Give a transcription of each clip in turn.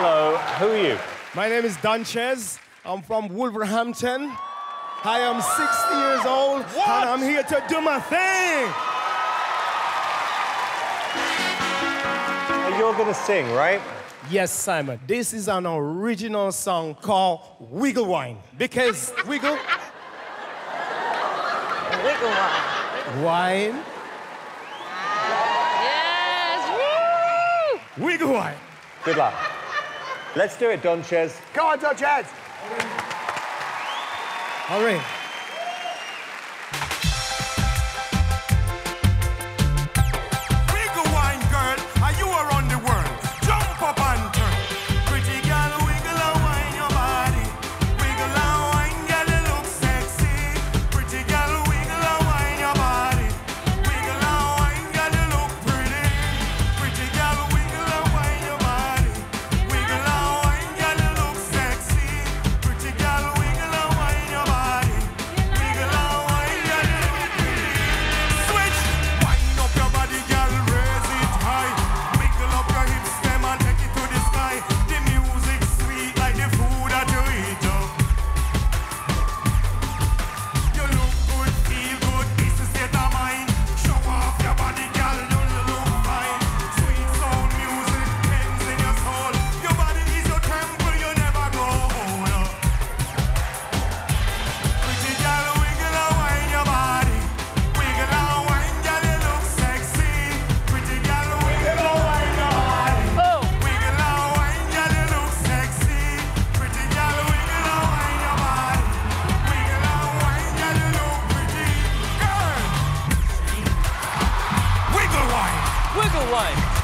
Hello, who are you? My name is Donchez. I'm from Wolverhampton. I am 60 years old, and I'm here to do my thing. You're gonna sing, right? Yes, Simon. This is an original song called Wiggle Wine. Because wiggle, Wiggle wine. wine, Yes, woo! wiggle wine. Good luck. Let's do it, Donchez. Go on, Dodgers. All right.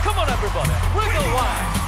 Come on, everybody, Wiggle wine.